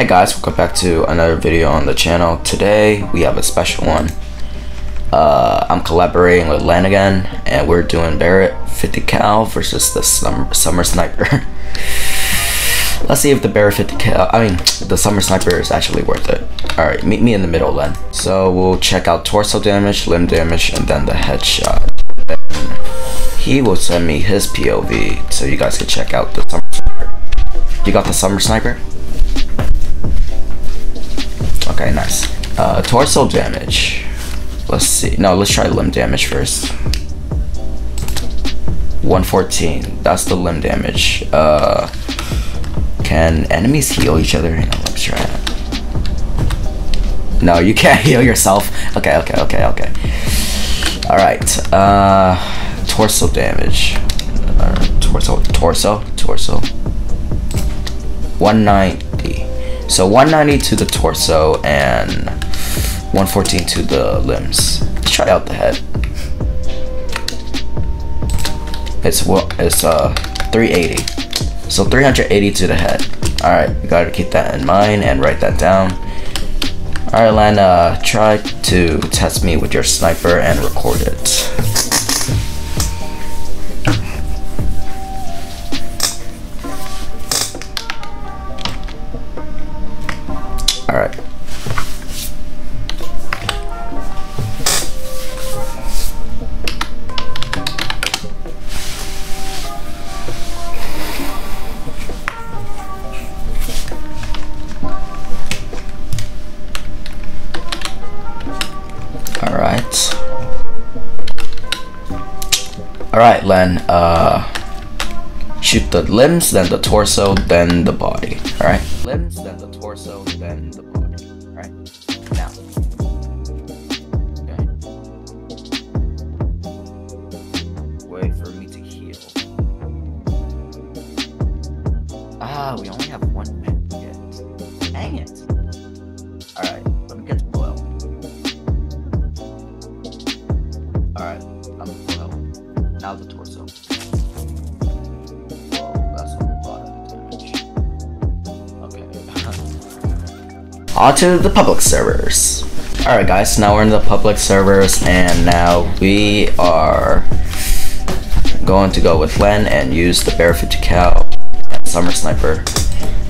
Hey guys, welcome back to another video on the channel. Today we have a special one. Uh, I'm collaborating with Len again, and we're doing Barrett 50 cal versus the summer, summer sniper. Let's see if the Barrett 50 cal, I mean, the summer sniper is actually worth it. Alright, meet me in the middle then. So we'll check out torso damage, limb damage, and then the headshot. Then he will send me his POV so you guys can check out the summer sniper. You got the summer sniper? Okay, nice. Uh, torso damage. Let's see. No, let's try limb damage first. 114. That's the limb damage. Uh, can enemies heal each other? No, let's try it. No, you can't heal yourself. Okay, okay, okay, okay. Alright. Uh, torso damage. Uh, torso, torso, torso. 190. So 190 to the torso and 114 to the limbs. Let's try out the head. It's what it's uh 380. So 380 to the head. Alright, you gotta keep that in mind and write that down. Alright, Lana, uh, try to test me with your sniper and record it. Alright, Len. Uh, shoot the limbs, then the torso, then the body. Alright? Limbs, then the torso, then the body. Alright? Now. Okay. Wait for me to heal. Ah, we only have one minute yet. Dang it. Alright, let me get full health. Alright, I'm health. Now the torso. On to the public servers. Alright guys, now we're in the public servers and now we are going to go with Len and use the Barrett 50 cal and Summer Sniper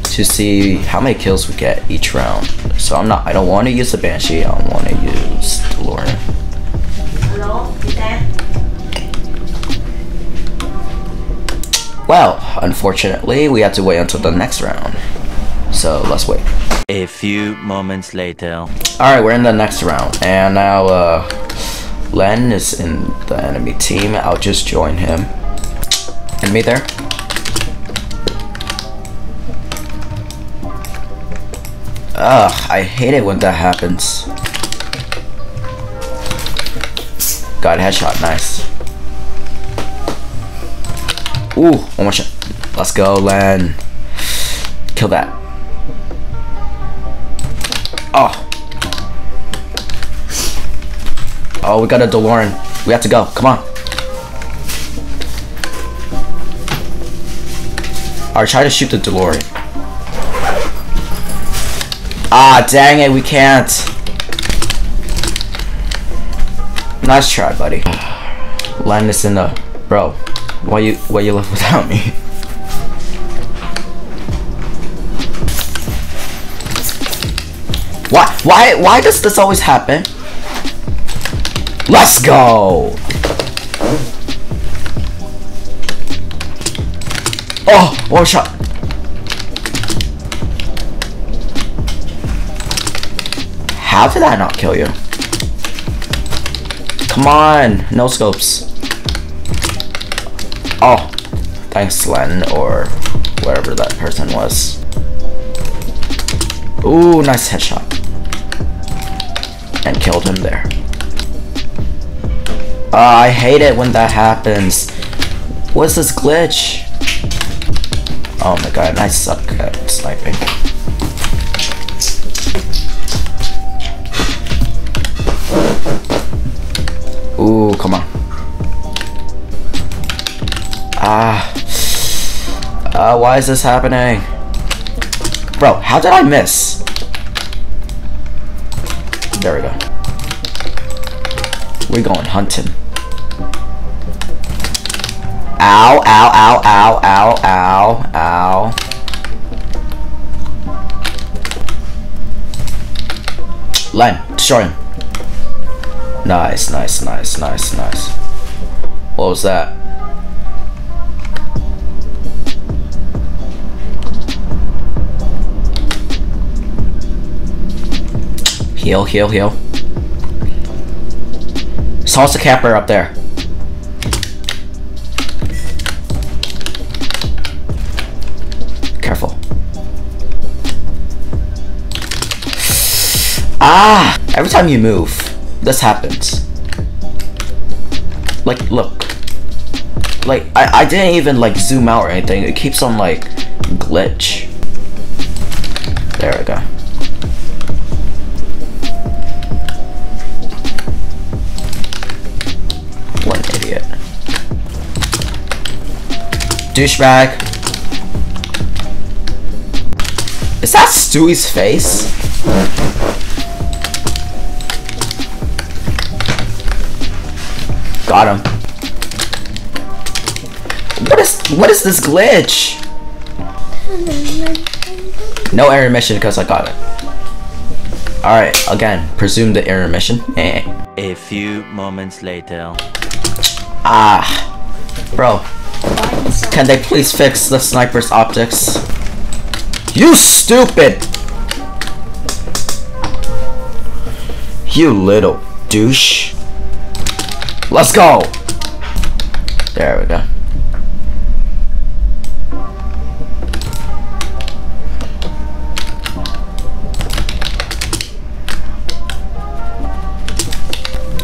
to see how many kills we get each round. So I'm not I don't want to use the Banshee, I want to use. Hello, Well, unfortunately, we have to wait until the next round. So let's wait. A few moments later. Alright, we're in the next round. And now, uh, Len is in the enemy team. I'll just join him. Enemy there? Ugh, I hate it when that happens. Got a headshot, nice. Ooh, one more shot. Let's go, Len. Kill that. Oh. Oh, we got a DeLorean. We have to go. Come on. Alright, try to shoot the DeLorean. Ah, dang it, we can't. Nice try, buddy. Land this in the... Bro, why you, why you left without me? Why, why, why does this always happen? Let's go! Oh, one shot. How did that not kill you? Come on, no scopes. Oh, thanks Len or whatever that person was. Ooh, nice headshot. And killed him there. Uh, I hate it when that happens. What's this glitch? Oh my god, I suck at sniping. Why is this happening? Bro, how did I miss? There we go. We're going hunting. Ow, ow, ow, ow, ow, ow, ow. Len, destroy him. Nice, nice, nice, nice, nice. What was that? Heal, heal, heal. Salsa capper up there. Careful. Ah! Every time you move, this happens. Like, look. Like, I, I didn't even, like, zoom out or anything. It keeps on, like, glitch. There we go. Douchebag. Is that Stewie's face? Got him. What is what is this glitch? No error mission because I got it. Alright, again, presume the error mission. Eh. A few moments later. Ah. Bro, can they please fix the sniper's optics? You stupid! You little douche. Let's go! There we go.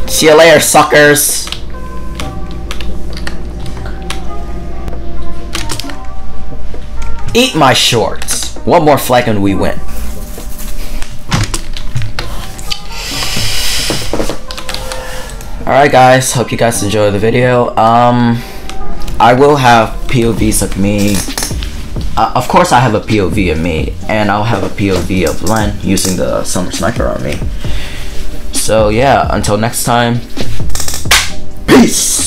See you later, suckers! Eat my shorts. One more flag and we win. Alright guys, hope you guys enjoy the video. Um, I will have POVs of me. Uh, of course I have a POV of me, and I'll have a POV of Len using the Summer Sniper on me. So yeah, until next time, peace!